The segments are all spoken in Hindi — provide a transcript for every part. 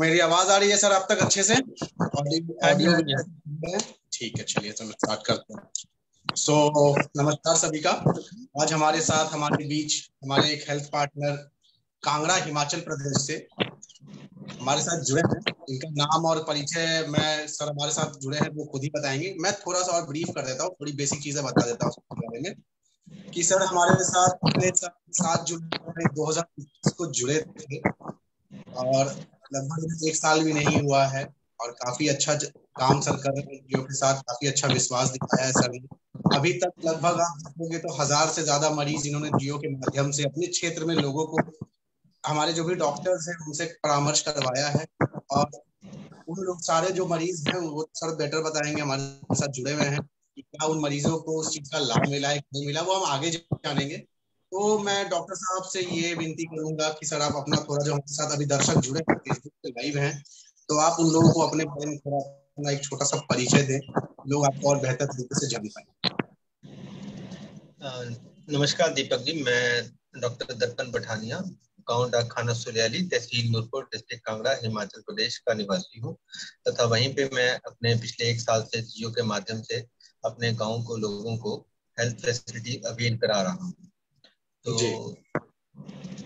मेरी आवाज़ आ रही है सर आप तक अच्छे से? ठीक है चलिए तो मैं स्टार्ट करता हूँ। सो so, नमस्कार सभी का। आज हमारे साथ हमारे बीच हमारे एक हेल्थ पार्टनर कांगड़ा हिमाचल प्रदेश से हमारे साथ जुड़े हैं। इनका नाम और परिचय मैं सर हमारे साथ जुड़े हैं वो खुद ही बताएँगे। मैं थोड़ा सा और ब्रीफ कर देता हूँ थोड़ी बेसिक चीज़ें बता देता हूँ उसके बारे में। कि सर हमारे साथ अपने साथ जुड़े दो हज़ार बीस को जुड़े थे और लगभग एक साल भी नहीं हुआ है और काफ़ी अच्छा काम सर कर रहे हैं के साथ काफ़ी अच्छा विश्वास दिखाया है सर ने। अभी तक लगभग आप देखोगे तो हज़ार से ज़्यादा मरीज़ इन्होंने जियो के माध्यम से अपने क्षेत्र में लोगों को, हमारे जो भी डॉक्टर्स हैं, उनसे परामर्श करवाया है और उन लोग सारे जो मरीज़ हैं, वो सर बेटर बताएँगे हमारे साथ जुड़े हुए हैं। कि क्या उन मरीजों को उस चीज़ का लाभ मिला है नहीं मिला, वो हम आगे जानेंगे। तो मैं डॉक्टर साहब से ये विनती करूँगा कि सर आप अपना थोड़ा जो हमारे साथ अभी दर्शक जुड़े हैं फेसबुक पे लाइव हैं तो आप उन लोगों को अपने बारे में थोड़ा अपना एक छोटा सा परिचय दें, लोग आपको और बेहतर तरीके से जान पाए नमस्कार दीपक जी, मैं डॉक्टर दर्पण पठानिया, गाँव डाक खाना सुलियाली तहसील नूरपुर डिस्ट्रिक्ट कांगड़ा, हिमाचल प्रदेश का निवासी हूँ, तथा वहीं पे मैं अपने पिछले एक साल से जियो के माध्यम से अपने गाँव को लोगों को हेल्थ फैसिलिटी अवेल करा रहा हूँ। तो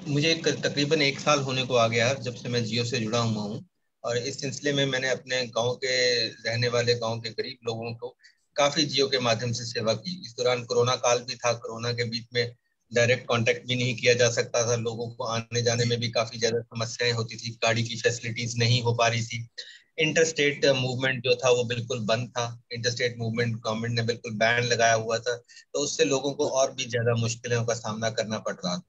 मुझे तकरीबन एक साल होने को आ गया जब से मैं जियो से जुड़ा हुआ हूँ और इस सिलसिले में मैंने अपने गाँव के रहने वाले गाँव के गरीब लोगों को काफ़ी जियो के माध्यम से सेवा की। इस दौरान कोरोना काल भी था कोरोना के बीच में डायरेक्ट कांटेक्ट भी नहीं किया जा सकता था। लोगों को आने जाने में भी काफ़ी ज़्यादा समस्याएँ होती थी। गाड़ी की फैसिलिटीज़ नहीं हो पा रही थी। इंटरस्टेट मूवमेंट जो था वो बिल्कुल बंद था। इंटरस्टेट मूवमेंट गवर्नमेंट ने बिल्कुल बैन लगाया हुआ था तो उससे लोगों को और भी ज़्यादा मुश्किलों का सामना करना पड़ रहा था।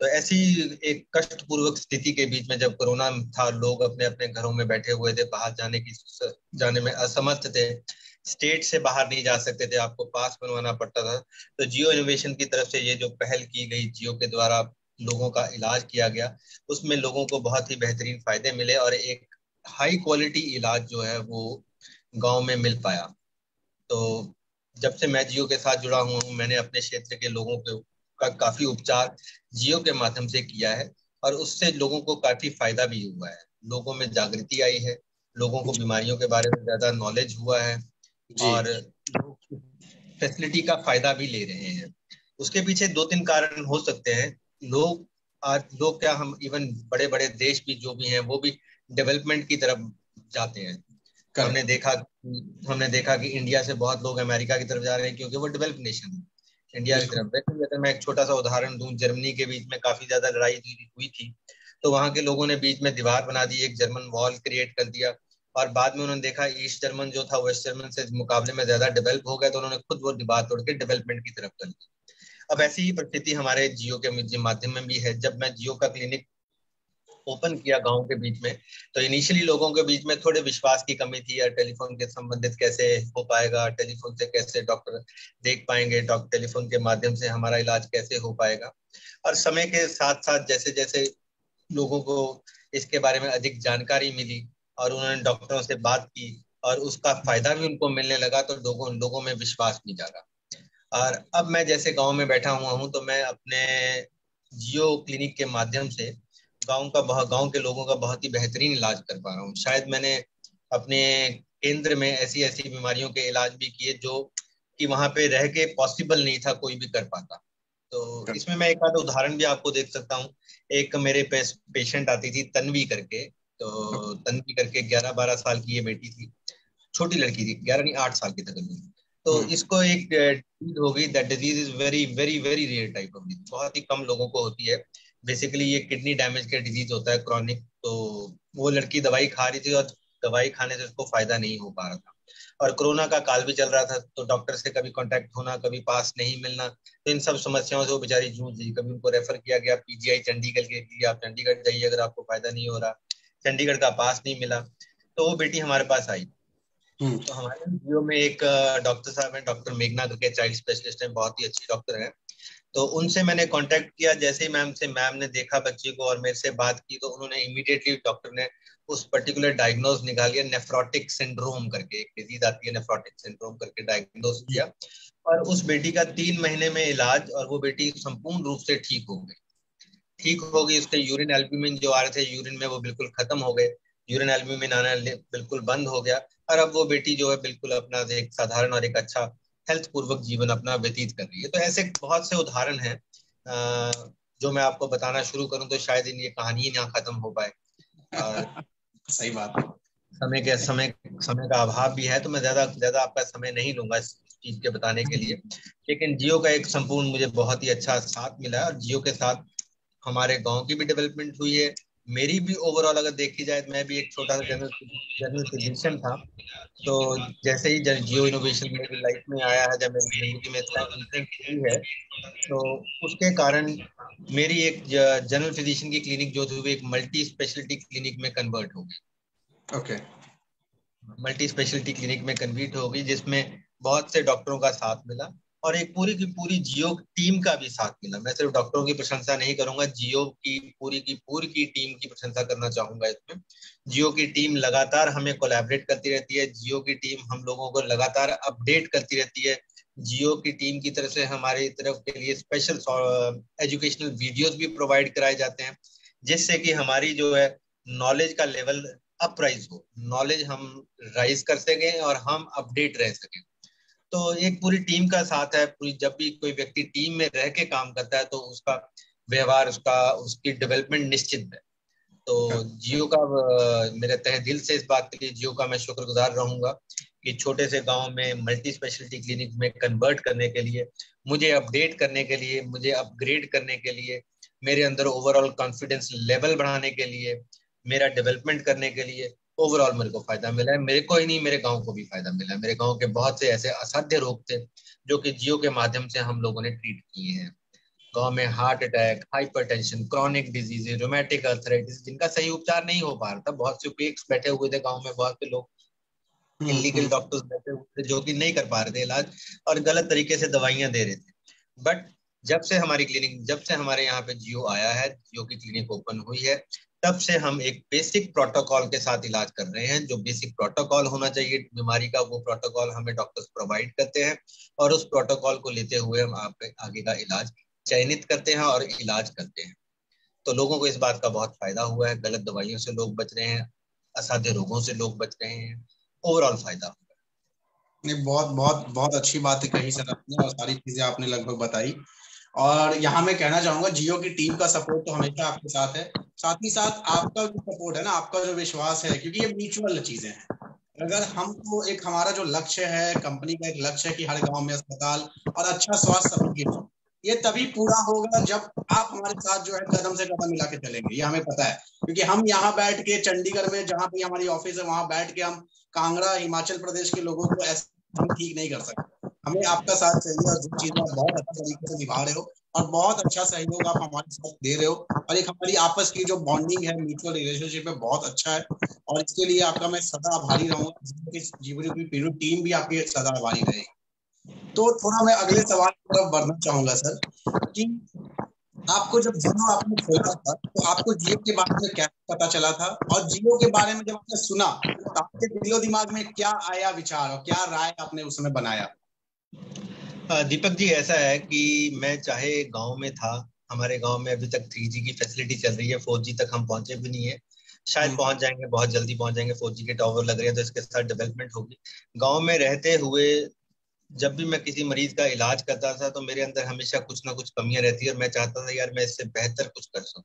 तो ऐसी एक कष्टपूर्वक स्थिति के बीच में जब कोरोना था, लोग अपने अपने घरों में बैठे हुए थे, बाहर जाने की जाने में असमर्थ थे, स्टेट से बाहर नहीं जा सकते थे, आपको पास बनवाना पड़ता था। तो जियो इनोवेशन की तरफ़ से ये जो पहल की गई, जियो के द्वारा लोगों का इलाज किया गया, उसमें लोगों को बहुत ही बेहतरीन फ़ायदे मिले और एक हाई क्वालिटी इलाज जो है वो गाँव में मिल पाया। तो जब से मैं जियो के साथ जुड़ा हुआ हूँ मैंने अपने क्षेत्र के लोगों के का काफ़ी उपचार जियो के माध्यम से किया है और उससे लोगों को काफ़ी फ़ायदा भी हुआ है। लोगों में जागृति आई है लोगों को बीमारियों के बारे में ज़्यादा नॉलेज हुआ है और फैसिलिटी का फ़ायदा भी ले रहे हैं। उसके पीछे दो तीन कारण हो सकते हैं। लोग आज लोग क्या हम इवन बड़े बड़े देश भी जो भी हैं वो भी डेवलपमेंट की तरफ़ जाते हैं। हमने देखा हमने देखा कि इंडिया से बहुत लोग अमेरिका की तरफ़ जा रहे हैं क्योंकि वो डेवलप नेशन है। इंडिया की तरफ़। वैसे अगर मैं एक छोटा सा उदाहरण दूँ जर्मनी के बीच में काफ़ी ज़्यादा लड़ाई हुई थी तो वहाँ के लोगों ने बीच में दीवार बना दी एक जर्मन वॉल क्रिएट कर दिया। और बाद में उन्होंने देखा ईस्ट जर्मन जो था वेस्ट जर्मन से मुकाबले में ज़्यादा डेवलप हो गया तो उन्होंने खुद वो दीवार तोड़ के डेवलपमेंट की तरफ़ कर दी। अब ऐसी ही परिस्थिति हमारे जियो के माध्यम में भी है। जब मैं जियो का क्लिनिक ओपन किया गाँव के बीच में। तो इनिशियली लोगों के बीच में थोड़े विश्वास की कमी थी या टेलीफोन के संबंधित कैसे हो पाएगा, टेलीफोन से कैसे डॉक्टर देख पाएँगे डॉक्टर टेलीफोन के माध्यम से हमारा इलाज कैसे हो पाएगा। और समय के साथ साथ जैसे जैसे लोगों को इसके बारे में अधिक जानकारी मिली और उन्होंने डॉक्टरों से बात की और उसका फ़ायदा भी उनको मिलने लगा तो लोगों लोगों में विश्वास भी जागा। और अब मैं जैसे गाँव में बैठा हुआ हूँ तो मैं अपने जियो क्लिनिक के माध्यम से गाँव का बहुत गाँव के लोगों का बहुत ही बेहतरीन इलाज कर पा रहा हूँ। शायद मैंने अपने केंद्र में ऐसी ऐसी बीमारियों के इलाज भी किए जो कि वहाँ पे रह के पॉसिबल नहीं था कोई भी कर पाता। तो इसमें मैं एक आध उदाहरण भी आपको देख सकता हूँ। एक मेरे पेशेंट आती थी तनवी करके तो तनवी करके ग्यारह बारह साल की ये बेटी थी। छोटी लड़की थी ग्यारह नहीं आठ साल की तकरीबन। तो हम्म। इसको एक डिज़ीज़ हो गई that disease is very very very rare type of disease बहुत ही कम लोगों को होती है। बेसिकली ये किडनी डैमेज का डिज़ीज़ होता है क्रॉनिक तो वो लड़की दवाई खा रही थी और दवाई खाने से उसको फ़ायदा नहीं हो पा रहा था। और कोरोना का काल भी चल रहा था तो डॉक्टर से कभी कांटेक्ट होना कभी पास नहीं मिलना तो इन सब समस्याओं से वो बेचारी जूझ रही कभी उनको रेफर किया गया पीजीआई चंडीगढ़ के लिए आप चंडीगढ़ जाइए अगर आपको फ़ायदा नहीं हो रहा। चंडीगढ़ का पास नहीं मिला तो वो बेटी हमारे पास आई। हम्म। तो हमारे जियो में एक डॉक्टर साहब है डॉक्टर मेघना करके चाइल्ड स्पेशलिस्ट है बहुत ही अच्छी डॉक्टर है। तो उनसे मैंने कांटेक्ट किया। जैसे ही मैम से मैम ने देखा बच्चे को और मेरे से बात की तो उन्होंने इमीडिएटली डॉक्टर ने उस पर्टिकुलर डायग्नोज निकाल लिया नेफ्रोटिक सिंड्रोम करके, एक डिज़ीज़ आती है नेफ्रोटिक सिंड्रोम करके डायग्नोज किया। और उस बेटी का तीन महीने में इलाज और वो बेटी संपूर्ण रूप से ठीक हो गई। ठीक हो गई, उसके यूरिन एल्ब्यूमिन जो आ रहे थे यूरिन में वो बिल्कुल खत्म हो गए। यूरिन एल्ब्यूमिन आना बिल्कुल बंद हो गया। और अब वो बेटी जो है, बिल्कुल अपना एक साधारण और एक अच्छा हेल्थ पूर्वक जीवन अपना व्यतीत कर रही है। तो ऐसे बहुत से उदाहरण हैं जो मैं आपको बताना शुरू करूँ तो शायद इन ये कहानी ना खत्म हो पाए। सही बात। समय के समय समय का अभाव भी है तो मैं ज़्यादा ज़्यादा आपका समय नहीं लूँगा इस चीज़ के बताने के लिए। लेकिन जियो का एक संपूर्ण मुझे बहुत ही अच्छा साथ मिला है और जियो के साथ हमारे गाँव की भी डेवलपमेंट हुई है। मेरी भी ओवरऑल अगर देखी जाए मैं भी एक छोटा सा जनरल जनरल फिजिशियन था। तो जैसे ही जियो इनोवेशन मेरी लाइफ में आया है जब मेरी ज़िंदगी में इतना हुई है तो उसके कारण मेरी एक जनरल फिजिशियन की क्लिनिक जो थी वो एक मल्टी स्पेशलिटी क्लिनिक में कन्वर्ट हो गई। ओके मल्टी स्पेशलिटी क्लिनिक में कन्वर्ट हो गई जिसमें बहुत से डॉक्टरों का साथ मिला। और एक पूरी की पूरी जियो टीम का भी साथ मिला। मैं सिर्फ़ डॉक्टरों की प्रशंसा नहीं करूँगा, जियो की पूरी की पूरी की टीम की प्रशंसा करना चाहूँगा इसमें। जियो की टीम लगातार हमें कोलैबोरेट करती रहती है, जियो की टीम हम लोगों को लगातार अपडेट करती रहती है। जियो की टीम की तरफ़ से हमारी तरफ़ के लिए स्पेशल एजुकेशनल वीडियोस भी प्रोवाइड कराए जाते हैं, जिससे कि हमारी जो है नॉलेज का लेवल अपराइज हो। नॉलेज हम राइज कर सकें और हम अपडेट रह सकें। तो एक पूरी टीम का साथ है पूरी जब भी कोई व्यक्ति टीम में रह के काम करता है तो उसका व्यवहार उसका उसकी डेवलपमेंट निश्चित है। तो जियो का मेरे तह दिल से इस बात के लिए जियो का मैं शुक्रगुजार रहूँगा कि छोटे से गाँव में मल्टी स्पेशलिटी क्लिनिक में कन्वर्ट करने के लिए मुझे अपडेट करने के लिए मुझे अपग्रेड करने के लिए मेरे अंदर ओवरऑल कॉन्फिडेंस लेवल बढ़ाने के लिए मेरा डेवलपमेंट करने के लिए ओवरऑल मेरे को फ़ायदा मिला है। मेरे को ही नहीं, मेरे गाँव को भी फ़ायदा मिला है। मेरे गाँव के बहुत से ऐसे असाध्य रोग थे, जो कि जियो के माध्यम से हम लोगों ने ट्रीट किए हैं। गाँव में heart attack hypertension chronic disease rheumatic arthritis जिनका सही उपचार नहीं हो पा रहा था। बहुत से पेक्स बैठे हुए थे गाँव में, बहुत से लोग इलीगल डॉक्टर्स बैठे हुए थे जो कि नहीं कर पा रहे थे इलाज और गलत तरीके से दवाइयाँ दे रहे थे। बट जब से हमारी क्लिनिक जब से हमारे यहाँ पे जियो आया है, जियो की क्लिनिक ओपन हुई है तब से हम एक बेसिक प्रोटोकॉल के साथ इलाज कर रहे हैं। जो बेसिक प्रोटोकॉल होना चाहिए, बीमारी का वो प्रोटोकॉल हमें डॉक्टर्स प्रोवाइड करते हैं और उस प्रोटोकॉल को लेते हुए हम आप आगे का इलाज चयनित करते हैं और इलाज करते हैं। तो लोगों को इस बात का बहुत फ़ायदा हुआ है। गलत दवाइयों से लोग बच रहे हैं, असाध्य रोगों से लोग बच रहे हैं। ओवरऑल फ़ायदा हुआ नहीं, बहुत बहुत बहुत अच्छी बात है कही सर आपने और सारी चीज़ें आपने लगभग बताई। और यहाँ मैं कहना चाहूँगा, जियो की टीम का सपोर्ट तो हमेशा आपके साथ है। साथ ही साथ आपका जो सपोर्ट है ना, आपका जो विश्वास है, क्योंकि ये म्यूचुअल चीज़ें हैं। अगर हमको एक, हमारा जो लक्ष्य है कंपनी का एक लक्ष्य है कि हर गाँव में अस्पताल और अच्छा स्वास्थ्य सभी के ये तभी पूरा होगा जब आप हमारे साथ जो है कदम से कदम मिला के चलेंगे, ये हमें पता है। क्योंकि हम यहाँ बैठ के, चंडीगढ़ में जहाँ पे हमारी ऑफ़िस है, वहाँ बैठ के हम कांगड़ा, हिमाचल प्रदेश के लोगों को ऐसे हम ठीक नहीं कर सकते। हमें आपका साथ चाहिए और जो चीज़ बहुत अच्छे तरीके से निभा रहे हो और बहुत अच्छा सहयोग आप हमारे साथ दे रहे हो। और एक हमारी आपस की जो बॉन्डिंग है म्यूचुअल रिलेशनशिप है बहुत अच्छा है। और इसके लिए आपका मैं सदा आभारी रहूँगा। जीवन की टीम भी आपकी सदा आभारी रहेगी। तो थोड़ा मैं अगले सवाल की तरफ़ बढ़ना चाहूँगा सर कि आपको जब जियो आपने खोला था तो आपको जियो के बारे में क्या पता चला था? और जियो के बारे में जब आपने सुना तो आपके दिलो दिमाग में क्या आया विचार और क्या राय आपने उसमें बनाया? दीपक जी ऐसा है कि मैं चाहे गाँव में था हमारे गाँव में अभी तक थ्री की फैसिलिटी चल रही है फोर तक हम पहुँचे भी नहीं है शायद हम्म। पहुँच जाएँगे बहुत जल्दी पहुँच जाएँगे फोर के टावर लग रहे हैं तो इसके साथ डेवलपमेंट होगी गाँव में रहते हुए जब भी मैं किसी मरीज़ का इलाज करता था तो मेरे अंदर हमेशा कुछ ना कुछ कमियाँ रहती है और मैं चाहता था यार मैं इससे बेहतर कुछ कर सकूँ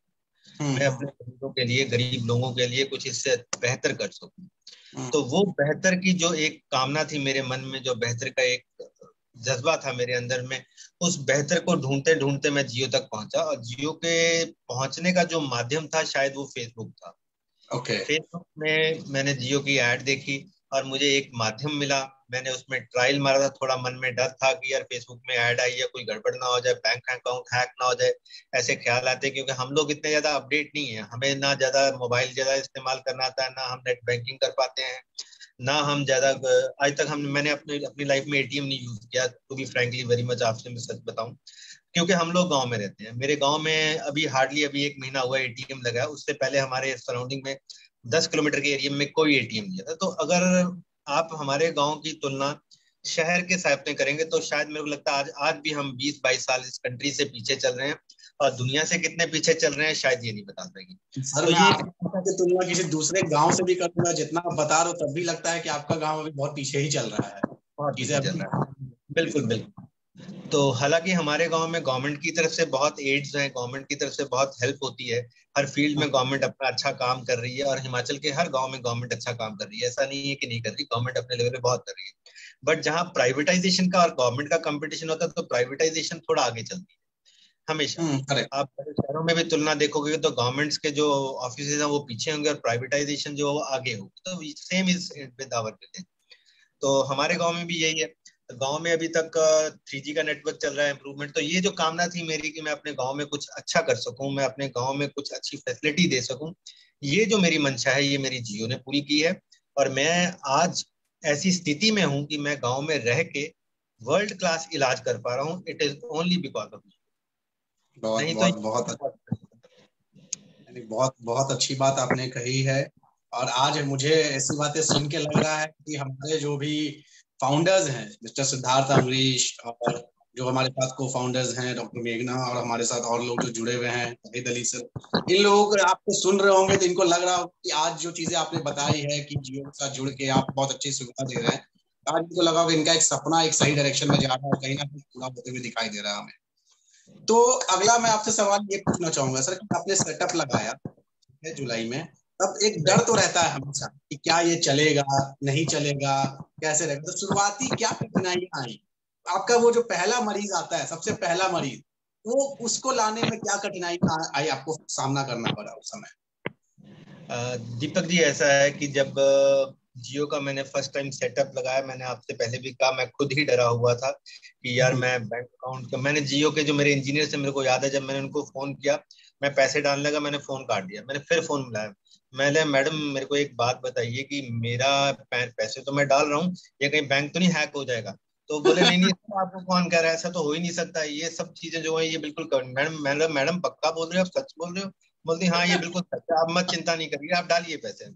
हम्म। मैं अपने मरीजों के लिए गरीब लोगों के लिए कुछ इससे बेहतर कर सकूँ हम्म। तो वो बेहतर की जो एक कामना थी मेरे मन में जो बेहतर का एक जज्बा था मेरे अंदर में उस बेहतर को ढूंढते ढूंढते मैं जियो तक पहुँचा और जियो के पहुँचने का जो माध्यम था शायद वो फेसबुक था। Okay okay. फेसबुक में मैंने जियो की एड देखी और मुझे एक माध्यम मिला। मैंने उसमें ट्रायल मारा था थोड़ा मन में डर था कि यार फेसबुक में ऐड आई है कोई गड़बड़ ना हो जाए बैंक अकाउंट हैक ना हो जाए ऐसे ख्याल आते क्योंकि हम लोग इतने ज़्यादा अपडेट नहीं है। हमें ना ज़्यादा मोबाइल ज़्यादा इस्तेमाल करना आता है ना हम नेट बैंकिंग कर पाते हैं। ना हम ज़्यादा, आज तक हम मैंने अपनी अपनी लाइफ में एटीएम नहीं यूज़ किया to be frankly very much आपसे मैं सच बताऊँ, क्योंकि हम लोग गाँव में रहते हैं। मेरे गाँव में अभी हार्डली अभी एक महीना हुआ एटीएम लगा, उससे पहले हमारे सराउंडिंग में दस किलोमीटर के एरिया में कोई एटीएम नहीं था। तो अगर आप हमारे गाँव की तुलना शहर के साथ में करेंगे तो शायद मेरे को लगता है आज आज भी हम बीस बाईस साल इस कंट्री से पीछे चल रहे हैं। और दुनिया से कितने पीछे चल रहे हैं शायद ये नहीं बता पाएगी सर तो ये तुलना किसी दूसरे गाँव से भी करूँगा जितना बता रहे हो तब भी लगता है कि आपका गाँव अभी बहुत पीछे ही चल रहा है। बहुत पीछे चल रहा है। बिल्कुल बिल्कुल। तो हालाँकि हमारे गाँव में गवर्नमेंट की तरफ़ से बहुत एड्स हैं गवर्नमेंट की तरफ़ से बहुत हेल्प होती है। हर फ़ील्ड में गवर्नमेंट अपना अच्छा काम कर रही है और हिमाचल के हर गाँव में गवर्नमेंट अच्छा काम कर रही है। ऐसा नहीं है कि नहीं कर रही गवर्नमेंट अपने लेवल पे बहुत कर रही है। बट जहाँ प्राइवेटाइजेशन का और गवर्नमेंट का कंपटीशन होता है तो प्राइवेटाइजेशन थोड़ा आगे चलती है। हमेशा। हम्म, आप शहरों में भी तुलना देखोगे तो गवर्नमेंट्स के जो ऑफ़िस हैं वो पीछे होंगे और प्राइवेटाइजेशन जो वो आगे होगी। तो सेम इज़ विद आवर तो हमारे गाँव में भी यही है। गाँव में अभी तक थ्री जी का नेटवर्क चल रहा है इम्प्रूवमेंट तो ये जो कामना थी मेरी कि मैं अपने गाँव में कुछ अच्छा कर सकूँ मैं अपने गाँव में कुछ अच्छी फैसिलिटी दे सकूँ ये जो मेरी मंशा है ये मेरी जियो ने पूरी की है। और मैं आज ऐसी स्थिति में हूँ कि मैं गाँव में रह के वर्ल्ड क्लास इलाज कर पा रहा हूँ। It is only because of बहुत नहीं बहुत, तो बहुत बहुत बहुत अच्छी बात आपने कही है। और आज मुझे ऐसी बातें सुन के लग रहा है कि हमारे जो भी फाउंडर्स हैं मिस्टर सिद्धार्थ अमरीश और जो हमारे साथ को फाउंडर्स हैं डॉक्टर मेघना और हमारे साथ और लोग जो जुड़े हुए हैं तहीद अली सर इन लोगों को आपको सुन रहे होंगे तो इनको लग रहा हो कि आज जो चीज़ें आपने बताई है कि जियो के साथ जुड़ के आप बहुत अच्छी सुविधा दे रहे हैं आज इनको लगा होगा इनका एक सपना एक सही डायरेक्शन में जा रहा है कहीं ना कहीं पूरा होते हुए दिखाई दे रहा है हमें। तो अगला मैं आपसे सवाल ये पूछना चाहूँगा, सर, कि आपने सेटअप लगाया जुलाई में, तब एक डर तो रहता है हमेशा कि क्या ये चलेगा, नहीं चलेगा, कैसे रहेगा? तो शुरुआती क्या कठिनाइयाँ आई? आपका वो जो पहला मरीज़ आता है, सबसे पहला मरीज़, वो उसको लाने में क्या कठिनाई आई आपको सामना करना पड़ा उस समय? दीपक जी, ऐसा है कि जब जियो का मैंने फ़र्स्ट टाइम सेटअप लगाया। मैंने आपसे पहले भी कहा मैं खुद ही डरा हुआ था कि यार हम्म। मैं बैंक अकाउंट का मैंने जियो के जो मेरे इंजीनियर से मेरे को याद है जब मैंने उनको फ़ोन किया मैं पैसे डालने लगा मैंने फ़ोन काट दिया। मैंने फिर फ़ोन मिलाया मैंने मैडम मेरे को एक बात बताइए कि मेरा पैसे तो मैं डाल रहा हूँ ये कहीं बैंक तो नहीं हैक हो जाएगा? तो बोले नहीं नहीं आपको कौन कह रहा है? ऐसा तो हो ही नहीं सकता। ये सब चीज़ें जो है ये बिल्कुल मैडम मैडम मैडम पक्का बोल रहे हो? आप सच बोल रहे हो? बोलती हाँ ये बिल्कुल सच है। आप मत चिंता नहीं करिए आप डालिए पैसे।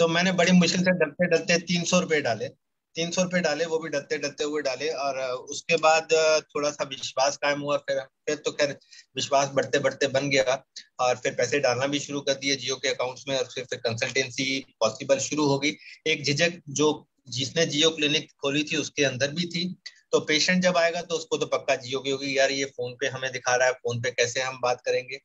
तो मैंने बड़ी मुश्किल से डलते डलते तीन सौ रुपए डाले। तीन सौ रुपए डाले, वो भी डलते डलते हुए डाले और उसके बाद थोड़ा सा विश्वास कायम हुआ, फिर फिर तो खैर विश्वास बढ़ते बढ़ते बन गया और फिर पैसे डालना भी शुरू कर दिए जियो के अकाउंट्स में और फिर फिर कंसल्टेंसी पॉसिबल शुरू होगी एक झिझक जो जिसने जियो क्लिनिक खोली थी उसके अंदर भी थी। तो पेशेंट जब आएगा तो उसको तो पक्का जियो की होगी, यार ये फ़ोन पे हमें दिखा रहा है, फ़ोन पे कैसे हम बात करेंगे।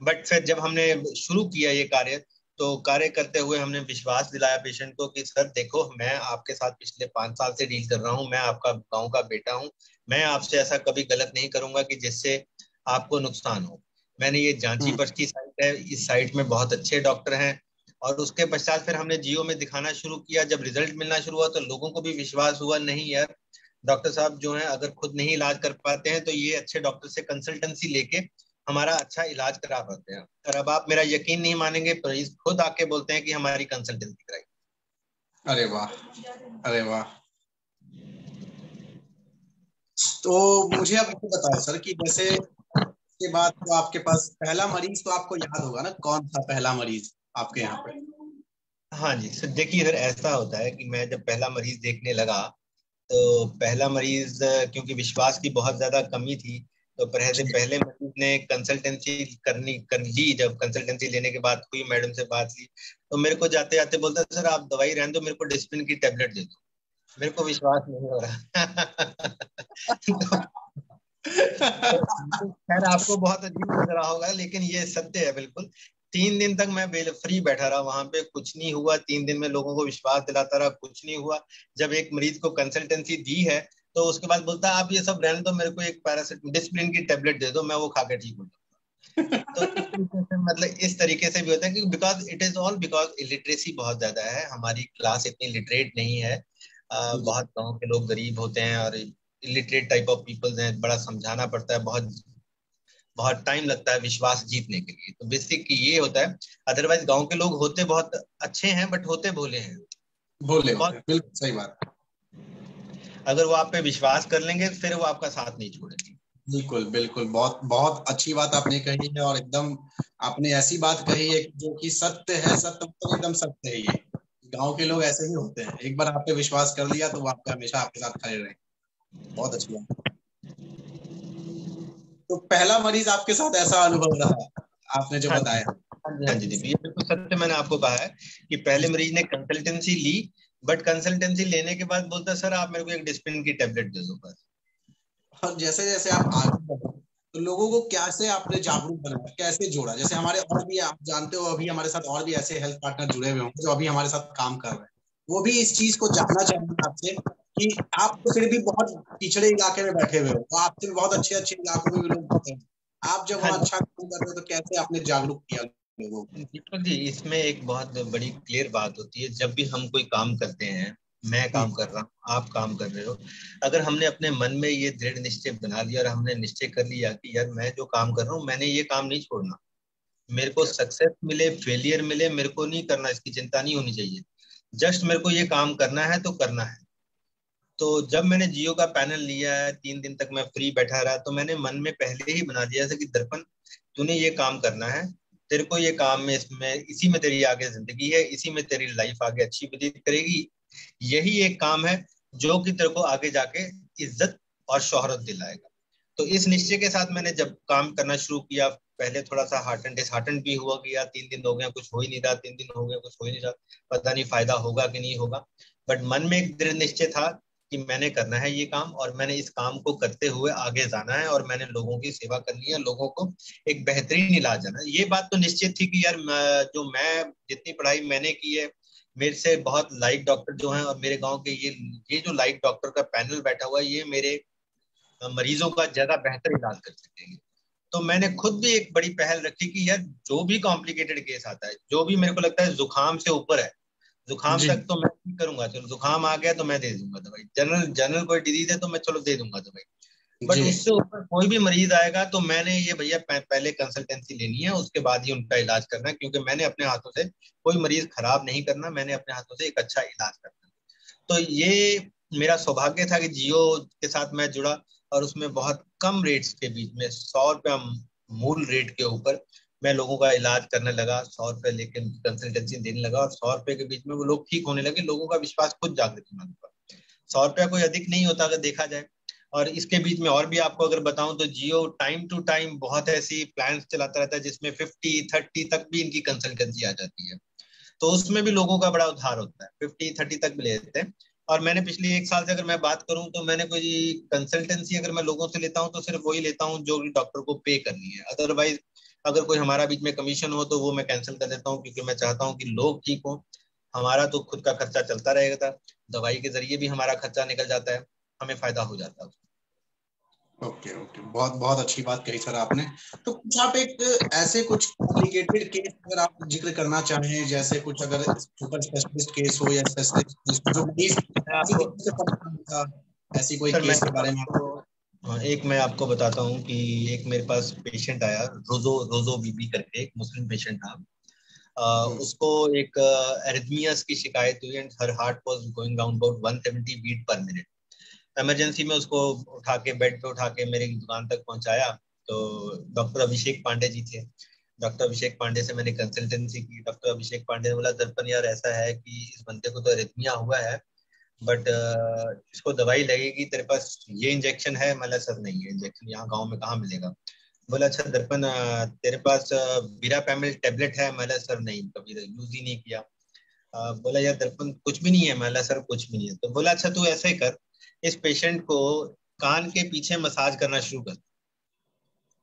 बट फिर जब हमने शुरू किया ये कार्य तो कार्य करते हुए हमने विश्वास दिलाया पेशेंट को कि सर देखो मैं आपके साथ पिछले पाँच साल से डील कर रहा हूँ मैं आपका गाँव का बेटा हूँ मैं आपसे ऐसा कभी गलत नहीं करूँगा कि जिससे आपको नुकसान हो मैंने ये जांची। पर्ची साइट है इस साइट में बहुत अच्छे डॉक्टर हैं और उसके पश्चात फिर हमने जियो में दिखाना शुरू किया जब रिज़ल्ट मिलना शुरू हुआ तो लोगों को भी विश्वास हुआ नहीं यार डॉक्टर साहब जो है अगर खुद नहीं इलाज कर पाते हैं तो ये अच्छे डॉक्टर से कंसल्टेंसी लेके हमारा अच्छा इलाज करा पाते हैं। और अब आप मेरा यकीन नहीं मानेंगे प्लीज़ खुद आके बोलते हैं कि हमारी कंसल्टेंसी कराई। अरे वाह अरे वाह। तो मुझे अब बताओ सर कि जैसे के बाद तो आपके पास पहला मरीज़ तो आपको याद होगा ना कौन था पहला मरीज़ आपके यहाँ पे? हाँ जी सर देखिए सर ऐसा होता है कि मैं जब पहला मरीज़ देखने लगा तो पहला मरीज़ क्योंकि विश्वास की बहुत ज़्यादा कमी थी तो पहले पहले मरीज़ ने कंसल्टेंसी करनी कर ली जब कंसल्टेंसी लेने के बाद हुई मैडम से बात ली तो मेरे को जाते जाते बोलता सर आप दवाई रहने दो मेरे को डिस्पिन की टेबलेट दे दो। मेरे को विश्वास नहीं हो रहा। खैर आपको बहुत अजीब लग रहा होगा लेकिन ये सत्य है बिल्कुल। तीन दिन तक मैं बेल फ्री बैठा रहा वहाँ पे कुछ नहीं हुआ। तीन दिन में लोगों को विश्वास दिलाता रहा कुछ नहीं हुआ। जब एक मरीज़ को कंसल्टेंसी दी है तो उसके बाद बोलता है आप ये सब रहने दो मेरे को एक पैरासिट डिस्प्लिन की टेबलेट दे दो मैं वो खा के ठीक हो तो मतलब इस तरीके से भी होता है कि because it is all because illiteracy बहुत ज़्यादा है हमारी क्लास इतनी लिटरेट नहीं है। आ, बहुत गाँव के लोग गरीब होते हैं और इलिटरेट टाइप ऑफ़ पीपल्स हैं बड़ा समझाना पड़ता है बहुत बहुत टाइम लगता है विश्वास जीतने के लिए। तो बेसिक ये होता है अदरवाइज़ गाँव के लोग होते बहुत अच्छे हैं बट होते भोले हैं। भोले बिल्कुल सही बात। अगर वो आप पे विश्वास कर लेंगे फिर वो आपका साथ नहीं छोड़ेंगे। बिल्कुल बिल्कुल। बहुत बहुत अच्छी बात आपने कही है और एकदम आपने ऐसी बात कही है जो कि सत्य है सत्य मतलब एकदम सत्य है ये। गाँव के लोग ऐसे ही होते हैं। एक बार आप पे विश्वास कर लिया तो वो आपके हमेशा आपके साथ खड़े रहे बहुत अच्छी बात। तो पहला मरीज़ आपके साथ ऐसा अनुभव रहा आपने जो हाँ बताया। हाँ जी दीदी ये बिल्कुल सत्य मैंने आपको कहा है कि पहले मरीज़ ने कंसल्टेंसी ली बट कंसल्टेंसी लेने के बाद बोलता सर आप मेरे को एक डिस्पिन की टेबलेट दे दो बस. और जैसे जैसे आप आगे बढ़े तो लोगों को कैसे आपने जागरूक बनाया? कैसे जोड़ा? जैसे हमारे और भी आप जानते हो अभी हमारे साथ और भी ऐसे हेल्थ पार्टनर जुड़े हुए होंगे जो अभी हमारे साथ काम कर रहे हैं। वो भी इस चीज़ को जानना चाहेंगे आपसे कि आप तो फिर भी बहुत पिछड़े इलाके में बैठे हुए हो तो आपसे बहुत अच्छे अच्छे इलाकों में भी लोग आप जब वहाँ हाँ अच्छा काम कर रहे हो तो कैसे आपने जागरूक किया? दीपक जी इसमें एक बहुत बड़ी क्लियर बात होती है जब भी हम कोई काम करते हैं मैं काम कर रहा हूँ आप काम कर रहे हो अगर हमने अपने मन में ये दृढ़ निश्चय बना लिया और हमने निश्चय कर लिया कि यार मैं जो काम कर रहा हूँ मैंने ये काम नहीं छोड़ना। मेरे को सक्सेस मिले फेलियर मिले मेरे को नहीं करना इसकी चिंता नहीं होनी चाहिए। जस्ट मेरे को ये काम करना है तो करना है। तो जब मैंने जियो का पैनल लिया है तीन दिन तक मैं फ्री बैठा रहा तो मैंने मन में पहले ही बना दिया था कि दर्पण तूने ये काम करना है तेरे को ये काम में, इसमें, इसी में तेरी आगे ज़िंदगी है, इसी में तेरी लाइफ आगे अच्छी व्यतीत करेगी। यही एक काम है जो कि तेरे को आगे जाके इज़्ज़त और शोहरत दिलाएगा। तो इस निश्चय के साथ मैंने जब काम करना शुरू किया, पहले थोड़ा सा हार्ट एंड डिसहार्टन भी हुआ गया तीन दिन हो गया कुछ हो ही नहीं रहा, तीन दिन हो गया कुछ हो ही नहीं रहा, पता नहीं फ़ायदा होगा कि नहीं होगा। बट मन में एक दृढ़ निश्चय था कि मैंने करना है ये काम और मैंने इस काम को करते हुए आगे जाना है और मैंने लोगों की सेवा करनी है, लोगों को एक बेहतरीन इलाज जाना ये बात तो निश्चित थी कि यार जो मैं, जितनी पढ़ाई मैंने की है, मेरे से बहुत लाइक डॉक्टर जो हैं और मेरे गाँव के ये ये जो लाइक डॉक्टर का पैनल बैठा हुआ है, ये मेरे मरीजों का ज़्यादा बेहतर इलाज कर सकेंगे तो मैंने खुद भी एक बड़ी पहल रखी कि यार, जो भी कॉम्प्लिकेटेड केस आता है, जो भी मेरे को लगता है जुकाम से ऊपर है जुकाम तक तो मैं ठीक करूँगा चलो जुकाम आ गया तो मैं दे दूँगा दवाई। जनरल जनरल कोई डिज़ीज़ है तो मैं चलो दे दूँगा दवाई। बट उससे ऊपर कोई भी मरीज़ आएगा तो मैंने ये भैया पहले कंसल्टेंसी लेनी है उसके बाद ही उनका इलाज करना है क्योंकि मैंने अपने हाथों से कोई मरीज़ खराब नहीं करना मैंने अपने हाथों से एक अच्छा इलाज करना तो ये मेरा सौभाग्य था कि जियो के साथ मैं जुड़ा और उसमें बहुत कम रेट्स के बीच में सौ रुपया मूल रेट के ऊपर मैं लोगों का इलाज करने लगा, सौ रुपए लेके कंसल्टेंसी देने लगा और सौ रुपए के बीच में वो लोग ठीक होने लगे, लोगों का विश्वास खुद जागृत होना पर सौ रुपया कोई अधिक नहीं होता अगर देखा जाए। और इसके बीच में और भी आपको अगर बताऊँ तो जियो टाइम टू टाइम बहुत ऐसी प्लान चलाता रहता है जिसमें फिफ्टी थर्टी तक भी इनकी कंसल्टेंसी आ जाती है। तो उसमें भी लोगों का बड़ा उद्धार होता है। फिफ्टी थर्टी तक भी ले लेते हैं। और मैंने पिछले एक साल से अगर मैं बात करूँ तो मैंने कोई कंसल्टेंसी अगर मैं लोगों से लेता हूँ तो सिर्फ़ वही लेता हूँ जो डॉक्टर को पे करनी है। अदरवाइज़ अगर कोई हमारा बीच में कमीशन हो तो वो मैं कैंसिल कर देता हूँ क्योंकि मैं चाहता हूँ कि लोग ठीक हो। हमारा तो खुद का खर्चा चलता रहेगा दवाई के ज़रिए भी हमारा खर्चा निकल जाता है हमें फ़ायदा हो जाता है। Okay okay. बहुत बहुत अच्छी बात कही सर आपने। तो कुछ आप एक ऐसे कुछ कॉम्प्लिकेटेड केस अगर आप ज़िक्र करना चाहें जैसे कुछ अगर सुपर स्पेशलिस्ट केस हो या स्पेशलिस्ट जो ऐसी कोई केस के बारे में आपको एक मैं आपको बताता हूँ कि एक मेरे पास पेशेंट आया रोजो रोजो बीबी करके एक मुस्लिम पेशेंट था। हम्म। उसको एक एरिथमियास की शिकायत हुई and her heart was going down about 170 beat per minute emergency में उसको उठा के बेड पे उठा के मेरी दुकान तक पहुँचाया तो डॉक्टर अभिषेक पांडे जी थे। डॉक्टर अभिषेक पांडे से मैंने कंसल्टेंसी की। डॉक्टर अभिषेक पांडे ने बोला दर्पण यार ऐसा है कि इस बंदे को तो एरिथमिया हुआ है बट uh, इसको दवाई लगेगी तेरे पास ये इंजेक्शन है मतलब सर नहीं है इंजेक्शन यहाँ गाँव में कहाँ मिलेगा? बोला अच्छा दर्पण तेरे पास बीरा पैमिल टेबलेट है? मैं सर नहीं कभी यूज़ ही नहीं किया। बोला यार दर्पण कुछ भी नहीं है। मैं सर कुछ भी नहीं है। तो बोला अच्छा तू ऐसे कर इस पेशेंट को कान के पीछे मसाज करना शुरू कर।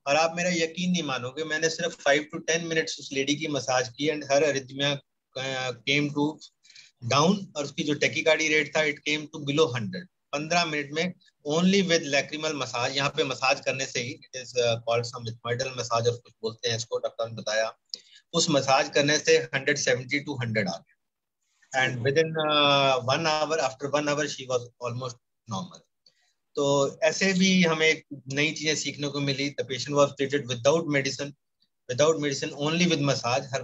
और आप मेरा यकीन नहीं मानोगे मैंने सिर्फ़ फाइव टू टेन मिनट्स उस लेडी की मसाज की and her arrhythmia came to down और उसकी जो टेकिकार्डी रेट था it came to below hundred पंद्रह मिनट में ओनली विद लैक्रिमल मसाज यहाँ पे मसाज करने से ही it is called some massage और कुछ बोलते हैं इसको डॉक्टर ने बताया। उस मसाज करने से 170 टू 100 आ गया। And within one hour after one hour she was almost normal तो ऐसे भी हमें नई चीज़ें सीखने को मिली। The patient was treated without medicine without medicine only with massage her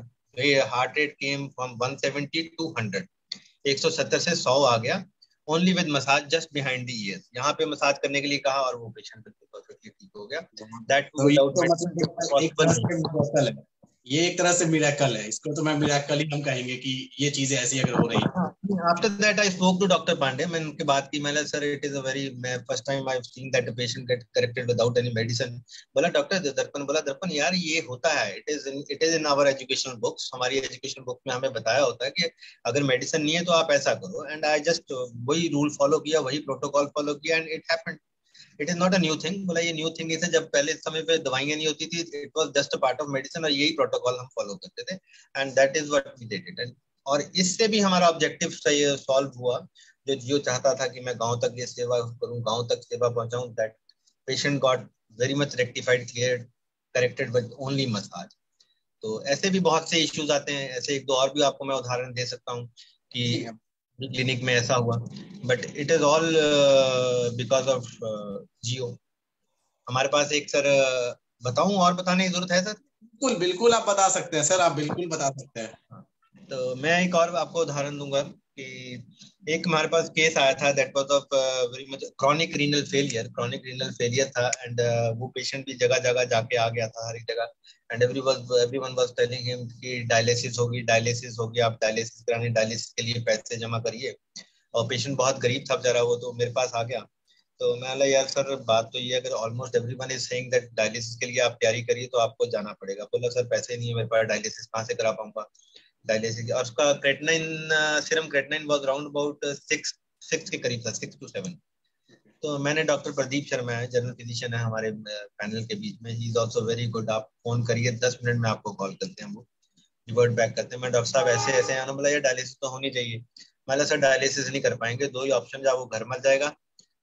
heart rate came from 170 to 100 170 से 100 आ गया। Only with massage just behind the ears यहाँ पे मसाज करने के लिए कहा और वो पेशेंट बिल्कुल परफेक्टली ठीक हो गया। दैट टू विदाउट ये एक तरह से मिराकल है। इसको तो मैं मिराकल ही हम कहेंगे कि ये चीज़ें ऐसी अगर हो रही after that I spoke to doctor Pandey मैंने उनके बात की, मैंने sir it is a very मैं first time I seen that patient get corrected without any medicine बोला डॉक्टर दर्पण, बोला, दर्पण, यार, ये होता है। It is it is in our educational books हमारी एजुकेशन बुक में हमें बताया होता है कि अगर मेडिसिन नहीं है तो आप ऐसा करो. एंड आई जस्ट वही रूल फॉलो किया, वही प्रोटोकॉल फॉलो किया and it happened it is not a new thing बोला ये न्यू थिंग है जब पहले समय पे दवाइयाँ नहीं होती थी it was just a part of medicine और यही प्रोटोकॉल हम फॉलो करते थे. And that is what we did it और इससे भी हमारा ऑब्जेक्टिव सॉल्व हुआ जो जियो चाहता था कि मैं गाँव तक ये सेवा करूँ गाँव तक सेवा पहुंचाऊं that patient got very much rectified clear corrected with only massage तो ऐसे भी बहुत से इश्यूज़ आते हैं. ऐसे एक दो और भी आपको मैं उदाहरण दे सकता हूँ कि क्लिनिक में ऐसा हुआ। But it is all because of Jio हमारे पास एक सर uh, बताऊँ और बताने की ज़रूरत है सर बिल्कुल बिल्कुल आप बता सकते हैं सर आप बिल्कुल बता सकते हैं। हाँ। तो मैं एक और आपको उदाहरण दूँगा कि एक हमारे पास केस आया था that was of very much chronic renal failure chronic renal failure था एंड uh, वो पेशेंट भी जगह जगह जाके आ गया था हर एक जगह। And every was everyone was telling him कि डायलिसिस होगी डायलिसिस होगी आप डायलिसिस कराने डायलिसिस के लिए पैसे जमा करिए। और पेशेंट बहुत गरीब था बेचारा वो तो मेरे पास आ गया। तो मैं बोला, यार सर, बात तो ये अगर almost everyone is saying that dialysis के लिए आप तैयारी करिए तो आपको जाना पड़ेगा। बोला, सर, पैसे नहीं है मेरे पास डायलिसिस कहाँ से करा पाऊँगा? डायलिसिस और उसका creatinine serum creatinine was around about 6 6 के करीब था 6 टू 7 तो मैंने डॉक्टर प्रदीप शर्मा है जनरल फिजिशियन है हमारे पैनल के बीच में। He is also very good आप फ़ोन करिए 10 मिनट में आपको कॉल करते हैं वो रिवर्ट बैक करते हैं। मैं डॉक्टर साहब ऐसे ऐसे हैं बोला ये डायलिसिस तो होनी चाहिए। मैं सर डायलिसिस नहीं कर पाएँगे दो ही ऑप्शन या वो घर मर जाएगा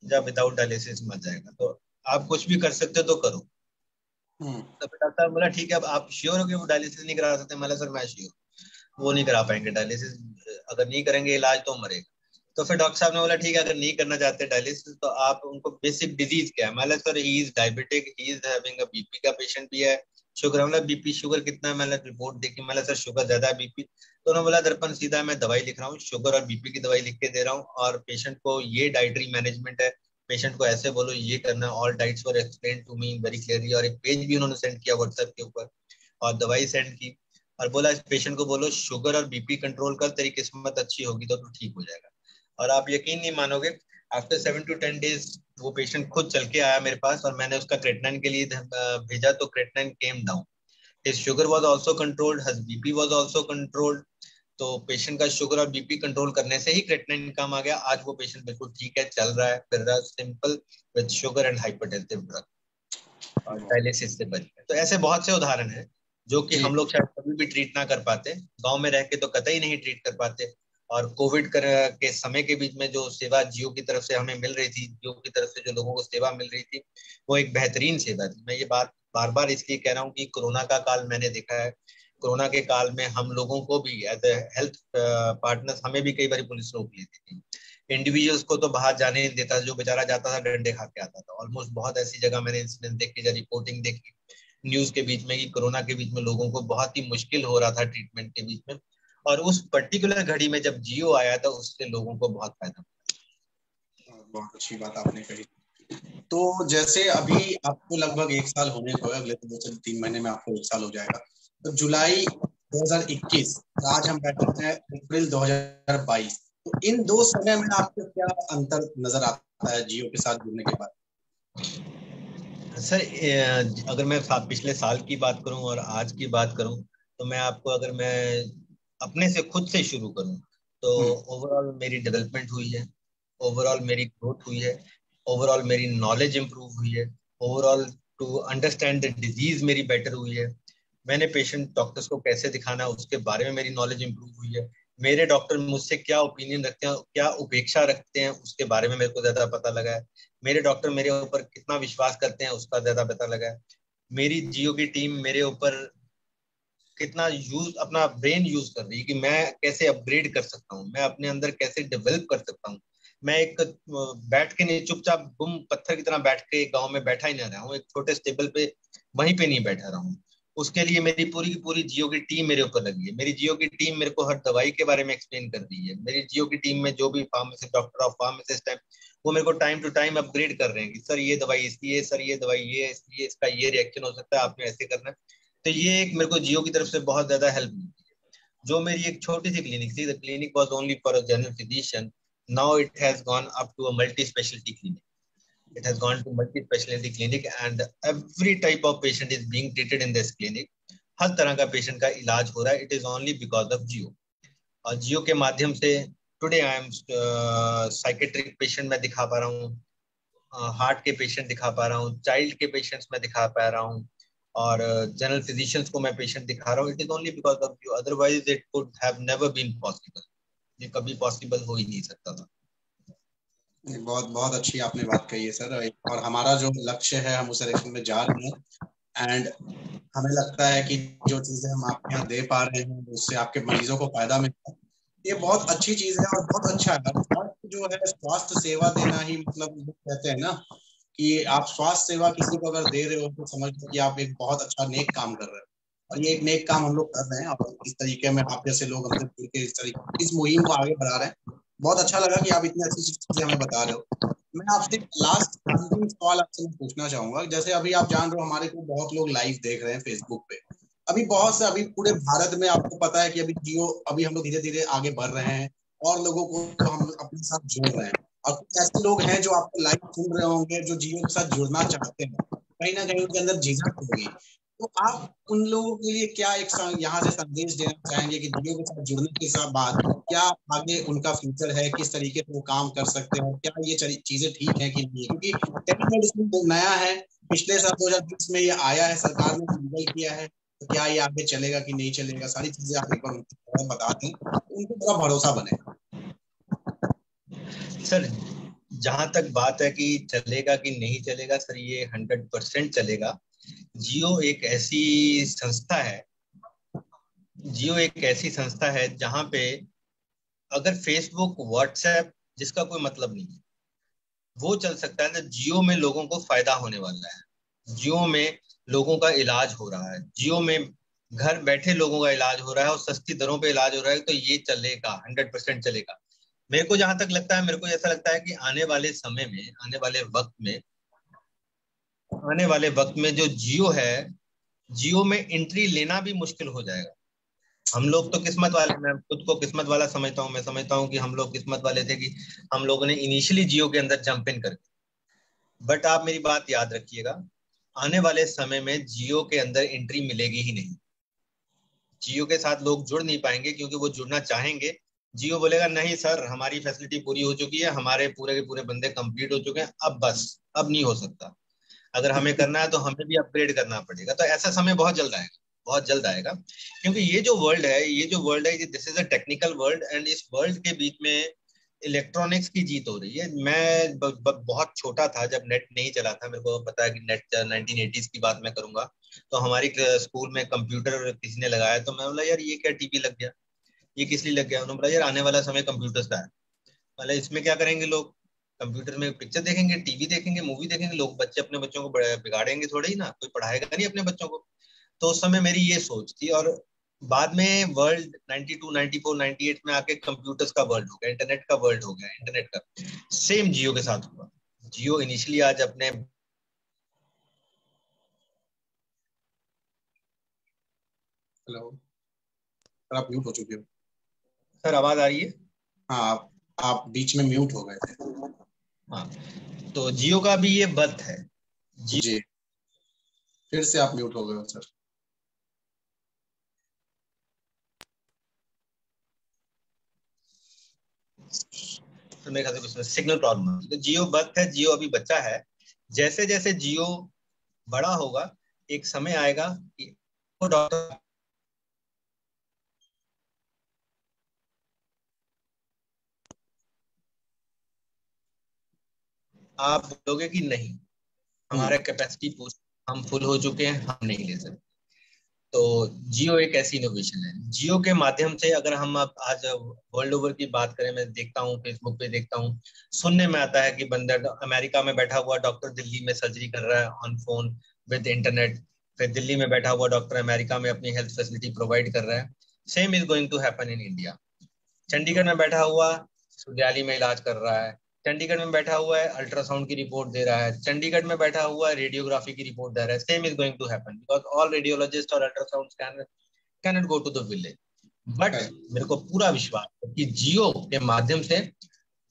या विदाउट डायलिसिस मर जाएगा। तो आप कुछ भी कर सकते हो तो करो। तो फिर डॉक्टर साहब बोला ठीक है अब आप श्योर हो कि वो डायलिसिस नहीं करा सकते? मैं सर मैं श्योर वो नहीं करा पाएँगे डायलिसिस अगर नहीं करेंगे इलाज तो मरेगा। तो फिर डॉक्टर साहब ने बोला ठीक है अगर नहीं करना चाहते डायलिसिस तो आप उनको बेसिक डिज़ीज़ क्या है? मैं sir he is diabetic he is having a BP का पेशेंट भी है शुगर मतलब बीपी शुगर कितना, मैंने रिपोर्ट देखी, मैंने सर शुगर ज़्यादा है बीपी तो उन्होंने बोला, दर्पण, सीधा मैं दवाई लिख रहा हूँ, शुगर और बीपी की दवाई लिख के दे रहा हूँ, और पेशेंट को ये डाइटरी मैनेजमेंट है पेशेंट को ऐसे बोलो, ये करना all diets were explain to me very clearly और एक पेज भी उन्होंने सेंड किया व्हाट्सएप के ऊपर, और दवाई सेंड की, और बोला, इस पेशेंट को बोलो, शुगर और बीपी कंट्रोल कर, तेरी किस्मत अच्छी होगी तो तू ठीक हो जाएगा। और आप यकीन नहीं मानोगे after seven to ten days वो पेशेंट खुद चल के आया मेरे पास और मैंने उसका क्रेटनाइन के लिए भेजा तो creatinine came down his sugar was also controlled his BP was also controlled तो पेशेंट का शुगर और बीपी कंट्रोल करने से ही क्रेटनाइन कम आ गया। आज वो पेशेंट बिल्कुल ठीक है चल रहा है फिर रहा है simple with sugar and hypertensive drug और डायलिसिस से बच तो ऐसे बहुत से उदाहरण हैं जो कि हम लोग शायद कभी भी ट्रीट ना कर पाते। गाँव में रह के तो कतई नहीं ट्रीट कर पाते। और कोविड के समय के बीच में जो सेवा जियो की तरफ़ से हमें मिल रही थी, जियो की तरफ़ से जो लोगों को सेवा मिल रही थी, वो एक बेहतरीन सेवा थी। मैं ये बात बार बार इसलिए कह रहा हूँ कि कोरोना का काल मैंने देखा है। कोरोना के काल में हम लोगों को भी एज ए हेल्थ पार्टनर्स हमें भी कई बार पुलिस रोक लेती थी। इंडिविजुअल्स को तो बाहर जाने नहीं देता, जो बेचारा जाता था, डंडे खा के आता था। ऑलमोस्ट बहुत ऐसी जगह मैंने इंसिडेंट देखी रिपोर्टिंग देखी न्यूज़ के बीच में कि कोरोना के बीच में लोगों को बहुत ही मुश्किल हो रहा था ट्रीटमेंट के बीच में। और उस पर्टिकुलर घड़ी में जब जियो आया था उससे लोगों को बहुत फ़ायदा बहुत अच्छी बात आपने कही। तो जैसे अभी आपको लगभग एक साल होने को अगले दो से तीन महीने में आपको एक साल हो जाएगा। तो जुलाई 2021 आज हम बैठे हैं अप्रैल 2022 तो इन दो समय में आपको क्या अंतर नज़र आता है जियो के साथ जुड़ने के बाद? सर अगर मैं पिछले साल की बात करूँ और आज की बात करूँ तो मैं आपको अगर मैं अपने से खुद से शुरू करूँ। तो ओवरऑल हम्म। मेरी डेवलपमेंट हुई है ओवरऑल मेरी ग्रोथ हुई है ओवरऑल मेरी नॉलेज इंप्रूव हुई है overall to understand the disease मेरी बेटर हुई है। मैंने पेशेंट डॉक्टर्स को कैसे दिखाना है उसके बारे में मेरी नॉलेज इंप्रूव हुई है। मेरे डॉक्टर मुझसे क्या ओपिनियन रखते हैं क्या उपेक्षा रखते हैं उसके बारे में मेरे को ज़्यादा पता लगा है। मेरे डॉक्टर मेरे ऊपर कितना विश्वास करते हैं उसका ज़्यादा पता लगा है। मेरी जियो की टीम मेरे ऊपर कितना यूज़ अपना ब्रेन यूज़ कर रही है कि मैं कैसे अपग्रेड कर सकता हूँ, मैं अपने अंदर कैसे डेवलप कर सकता हूँ। मैं एक बैठ के नहीं, चुपचाप गुम पत्थर की तरह बैठ के गाँव में बैठा ही नहीं रहा हूँ, एक छोटे स्टेबल पे वहीं पे नहीं बैठा रहा हूँ। उसके लिए मेरी पूरी की पूरी जियो की टीम मेरे ऊपर लगी है। मेरी जियो की टीम मेरे को हर दवाई के बारे में एक्सप्लेन कर रही है। मेरी जियो की टीम में जो भी फार्मासिस्ट डॉक्टर ऑफ़ फार्मासिस्ट है, वो मेरे को टाइम टू टाइम अपग्रेड कर रहे हैं कि, सर, ये दवाई इसकी है, सर, ये दवाई ये इसलिए इसका ये रिएक्शन हो सकता है, आपने ऐसे करना है। तो ये एक मेरे को जियो की तरफ़ से बहुत ज़्यादा हेल्प मिलती है। जो मेरी एक छोटी सी क्लिनिक थी clinic was only for a general physician now it has gone up to a multi speciality clinic it has gone to multi-specialty clinic and every type of patient is being treated in this clinic. हर तरह का पेशेंट का इलाज हो रहा है। It is only because of Jio. और जियो के माध्यम से today I am psychiatric patient में दिखा पा रहा हूँ। हार्ट uh, के पेशेंट दिखा पा रहा हूँ। चाइल्ड के पेशेंट्स में दिखा पा रहा हूँ। और जनरल uh, फिजिशियंस को मैं पेशेंट दिखा रहा हूँ। It is only because of you otherwise it could have never been possible ये कभी पॉसिबल हो ही नहीं सकता था। बहुत बहुत अच्छी आपने बात कही है सर। और हमारा जो लक्ष्य है हम उस डायरेक्शन में जा रहे हैं। एंड हमें लगता है कि जो चीज़ें हम आपके यहाँ दे पा रहे हैं उससे आपके मरीजों को फ़ायदा मिलता है। ये बहुत अच्छी चीज़ है और बहुत अच्छा है। जो है स्वास्थ्य सेवा देना ही मतलब कहते हैं ना कि आप स्वास्थ्य सेवा किसी को अगर दे रहे हो तो समझ कि आप एक बहुत अच्छा नेक काम कर रहे हो। और ये एक नेक काम हम लोग कर रहे हैं और इस तरीके में आप जैसे लोग हमसे जुड़ के इस तरीके इस मुहिम को आगे बढ़ा रहे हैं। बहुत अच्छा लगा कि आप इतनी अच्छी चीज़ें हमें बता रहे हो। मैं आपसे लास्ट अंतिम सवाल आपसे पूछना चाहूँगा। जैसे अभी आप जान रहे हो हमारे को बहुत लोग लाइव देख रहे हैं फेसबुक पे। अभी बहुत से, अभी पूरे भारत में आपको पता है कि अभी जियो, अभी हम लोग धीरे धीरे आगे बढ़ रहे हैं और लोगों को हम अपने साथ जोड़ रहे हैं। और कुछ ऐसे लोग हैं जो आपको लाइव सुन रहे होंगे, जो जियो के साथ जुड़ना चाहते हैं, कहीं ना कहीं उनके अंदर झिझक होगी। तो आप उन लोगों के लिए क्या एक यहाँ से संदेश देना चाहेंगे कि जियो के साथ जुड़ने के साथ बाद क्या आगे उनका फ्यूचर है, किस तरीके से वो काम कर सकते हैं, क्या ये चीज़ें ठीक है कि नहीं क्योंकि टेलीमेडिसिन तो नया है, पिछले साल दो हज़ार बीस में ये आया है, सरकार ने लीगल किया है तो क्या ये आगे चलेगा कि नहीं चलेगा, सारी चीज़ें आप एक बता दें, उनको थोड़ा भरोसा बने। सर, जहाँ तक बात है कि चलेगा कि नहीं चलेगा, सर, ये हंड्रेड परसेंट चलेगा। जियो एक ऐसी संस्था है, जियो एक ऐसी संस्था है जहाँ पे अगर फेसबुक व्हाट्सएप जिसका कोई मतलब नहीं है, वो चल सकता है तो जियो में लोगों को फ़ायदा होने वाला है। जियो में लोगों का इलाज हो रहा है। जियो में घर बैठे लोगों का इलाज हो रहा है और सस्ती दरों पे इलाज हो रहा है तो ये चलेगा हंड्रेड परसेंट चलेगा। मेरे को जहाँ तक लगता है, मेरे को ऐसा लगता है कि आने वाले समय में, आने वाले वक्त में, आने वाले वक्त में जो जियो है, जियो में एंट्री लेना भी मुश्किल हो जाएगा। हम लोग तो किस्मत वाले, मैं खुद को किस्मत वाला समझता हूँ, मैं समझता हूँ कि हम लोग किस्मत वाले थे कि हम लोगों ने इनिशियली जियो के अंदर जंप इन करके बट आप मेरी बात याद रखिएगा, आने वाले समय में जियो के अंदर एंट्री मिलेगी ही नहीं। जियो के साथ लोग जुड़ नहीं पाएँगे क्योंकि वो जुड़ना चाहेंगे जियो बोलेगा नहीं सर हमारी फैसिलिटी पूरी हो चुकी है हमारे पूरे के पूरे बंदे कंप्लीट हो चुके हैं अब बस अब नहीं हो सकता। अगर हमें करना है तो हमें भी अपग्रेड करना पड़ेगा। तो ऐसा समय बहुत जल्द आएगा बहुत जल्द आएगा क्योंकि ये जो वर्ल्ड है ये जो वर्ल्ड है this is a technical world and इस वर्ल्ड के बीच में इलेक्ट्रॉनिक्स की जीत हो रही है। मैं ब, ब, बहुत छोटा था जब नेट नहीं चला था मेरे को पता है कि नेट नाइनटीन की बात मैं करूँगा। तो हमारी स्कूल में कंप्यूटर किसी ने लगाया तो मैं बोला यार ये क्या टीवी लग गया? ये किस लिए लग गया? उन्होंने बोला यार आने वाला समय कंप्यूटर का है। मतलब इसमें क्या करेंगे लोग? कंप्यूटर में पिक्चर देखेंगे टीवी देखेंगे मूवी देखेंगे लोग बच्चे अपने बच्चों को बिगाड़ेंगे थोड़े ही ना कोई पढ़ाएगा नहीं अपने बच्चों को? तो उस समय मेरी ये सोच थी और बाद में वर्ल्ड 92, 94, 98 में आके कंप्यूटर्स का वर्ल्ड हो गया इंटरनेट का वर्ल्ड हो गया इंटरनेट का। सेम जियो के साथ हुआ। जियो इनिशियली आज अपने हेलो आप म्यूट हो चुके हो। सर आवाज़ आ रही है? हाँ आप, आप बीच में म्यूट हो गए थे। हाँ तो जियो का भी ये बर्थ है। जी, जी। फिर से आप म्यूट हो गए हो सर। तो मेरे ख्याल से सिग्नल प्रॉब्लम है। तो जियो बर्थ है जियो अभी बच्चा है। जैसे जैसे जियो बड़ा होगा एक समय आएगा कि वो डॉक्टर आप बोलोगे कि नहीं, हमारा कैपेसिटी हम फुल हो चुके हैं, हम नहीं ले सकते। तो जियो एक ऐसी इनोवेशन है। जियो के माध्यम से अगर हम अब आज वर्ल्ड ओवर की बात करें, मैं देखता हूँ फेसबुक पे देखता हूँ, सुनने में आता है कि बंदा अमेरिका में बैठा हुआ डॉक्टर दिल्ली में सर्जरी कर रहा है ऑन फ़ोन विद इंटरनेट फिर दिल्ली में बैठा हुआ डॉक्टर अमेरिका में अपनी हेल्थ फैसिलिटी प्रोवाइड कर रहा है। Same is going to happen in India Chandigarh में बैठा हुआ, सुडियाली में इलाज कर रहा है। चंडीगढ़ में बैठा हुआ है अल्ट्रासाउंड की रिपोर्ट दे रहा है चंडीगढ़ में बैठा हुआ है रेडियोग्राफी की रिपोर्ट दे रहा है same is going to happen because all radiologist और ultrasound scanner can not go to the village but मेरे को पूरा विश्वास है कि जियो के माध्यम से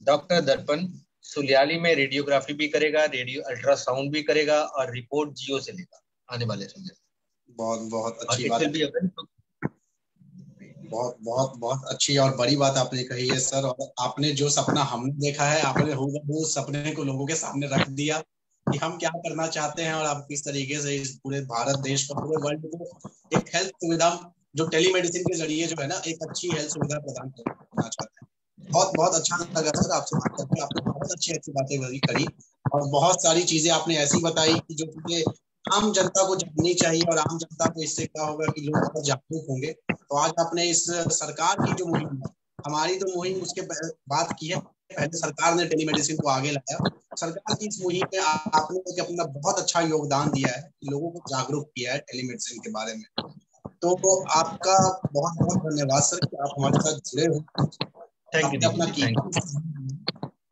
डॉक्टर दर्पण सुलियाली में रेडियोग्राफी भी करेगा रेडियो अल्ट्रासाउंड भी करेगा और रिपोर्ट जियो से लेगा आने वाले समय बहुत बहुत अच्छी बात बहुत बहुत बहुत अच्छी और बड़ी बात आपने कही है, सर। और आपने जो सपना हमने देखा है, आपने वो सपने को लोगों के सामने रख दिया कि हम क्या करना चाहते हैं और आप किस तरीके से इस पूरे भारत, देश को, पूरे वर्ल्ड को एक हेल्थ सुविधा, जो टेलीमेडिसिन के ज़रिए जो है ना, एक अच्छी हेल्थ सुविधा प्रदान करना चाहते हैं। बहुत बहुत अच्छा लगा, सर, आपसे बात करके। आपने बहुत अच्छी अच्छी बातें करी और बहुत सारी चीज़ें आपने ऐसी बताई कि जो चीज़ें आम जनता को जाननी चाहिए और आम जनता को इससे क्या होगा कि लोग जागरूक होंगे। तो आज आपने इस सरकार की जो मुहिम हमारी तो मुहिम उसके बात की है। पहले सरकार ने टेलीमेडिसिन को आगे लाया। सरकार की इस मुहिम में आपने एक अपना बहुत अच्छा योगदान दिया है लोगों को जागरूक किया है टेलीमेडिसिन के बारे में। तो आपका बहुत बहुत धन्यवाद सर कि आप हमारे साथ जुड़े हो। थैंक यू अपना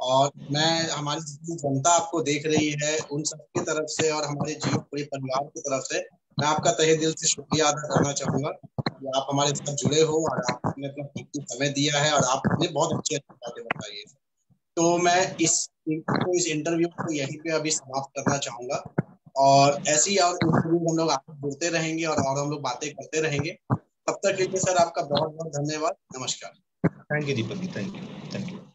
और मैं, हमारी जितनी जनता आपको देख रही है, उन सबकी तरफ़ से और हमारे जीव पूरे परिवार की तरफ़ से, मैं आपका तहे दिल से शुक्रिया अदा करना चाहूँगा कि आप हमारे साथ जुड़े हो और आपने अपना कीमती समय दिया है और आपने बहुत अच्छी अच्छी बातें बताई है। तो मैं इस तो इस इंटरव्यू को यहीं पे अभी समाप्त करना चाहूँगा और ऐसी और इंटरव्यू हम लोग आगे जुड़ते रहेंगे और और हम लोग बातें करते रहेंगे। तब तक के लिए सर आपका बहुत बहुत धन्यवाद। नमस्कार। Thank you Deepak ji thank you thank you